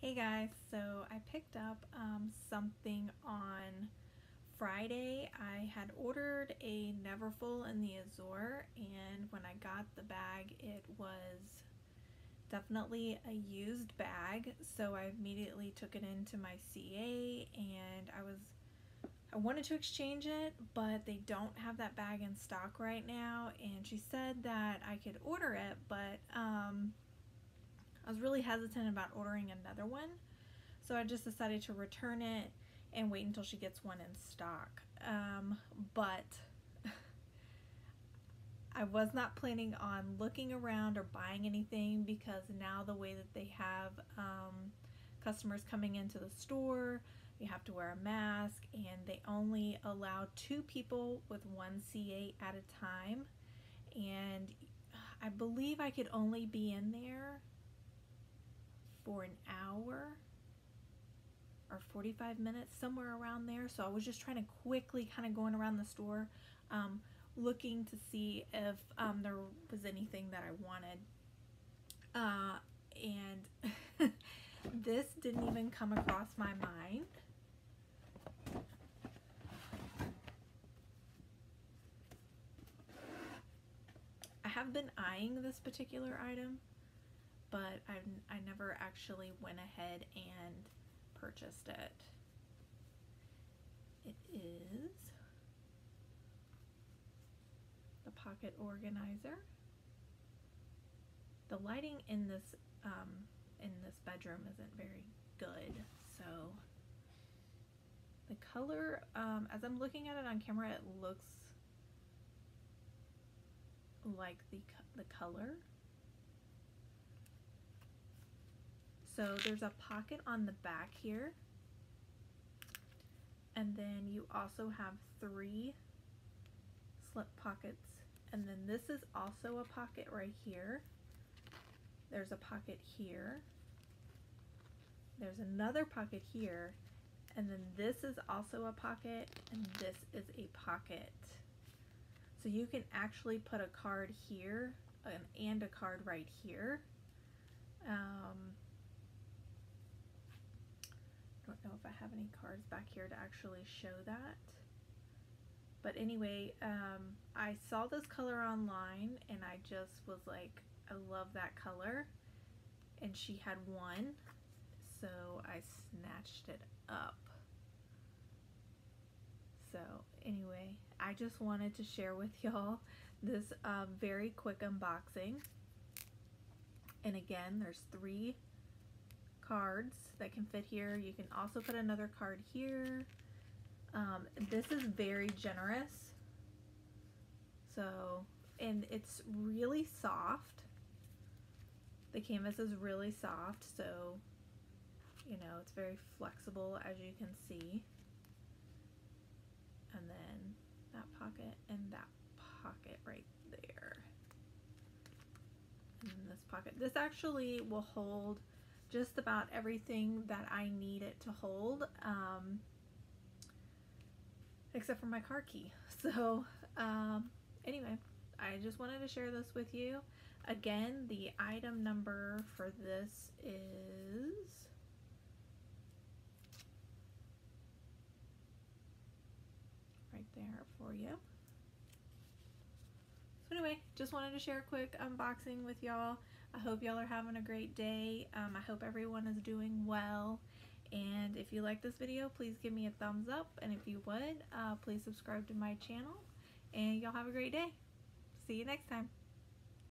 Hey guys, so I picked up um, something on Friday. I had ordered a Neverfull in the Azure and when I got the bag it was definitely a used bag. So I immediately took it into my CA and I was I wanted to exchange it but they don't have that bag in stock right now. And she said that I could order it but um, I was really hesitant about ordering another one, so I just decided to return it and wait until she gets one in stock. Um, but I was not planning on looking around or buying anything because now the way that they have um, customers coming into the store, you have to wear a mask and they only allow two people with one CA at a time. And I believe I could only be in there for an hour or 45 minutes, somewhere around there. So I was just trying to quickly kind of going around the store, um, looking to see if um, there was anything that I wanted. Uh, and this didn't even come across my mind. I have been eyeing this particular item but I, I never actually went ahead and purchased it. It is the pocket organizer. The lighting in this um, in this bedroom isn't very good, so the color, um, as I'm looking at it on camera, it looks like the the color So there's a pocket on the back here. And then you also have three slip pockets. And then this is also a pocket right here. There's a pocket here. There's another pocket here. And then this is also a pocket and this is a pocket. So you can actually put a card here and a card right here. Um, don't know if I have any cards back here to actually show that. But anyway, um, I saw this color online and I just was like, I love that color. And she had one, so I snatched it up. So anyway, I just wanted to share with y'all this uh, very quick unboxing. And again, there's three cards that can fit here. You can also put another card here. Um, this is very generous. So, and it's really soft. The canvas is really soft, so, you know, it's very flexible as you can see. And then that pocket and that pocket right there. And this pocket. This actually will hold just about everything that I need it to hold, um, except for my car key. So um, anyway, I just wanted to share this with you. Again, the item number for this is right there for you. Anyway, just wanted to share a quick unboxing with y'all. I hope y'all are having a great day. Um, I hope everyone is doing well. And if you like this video, please give me a thumbs up. And if you would, uh, please subscribe to my channel. And y'all have a great day. See you next time.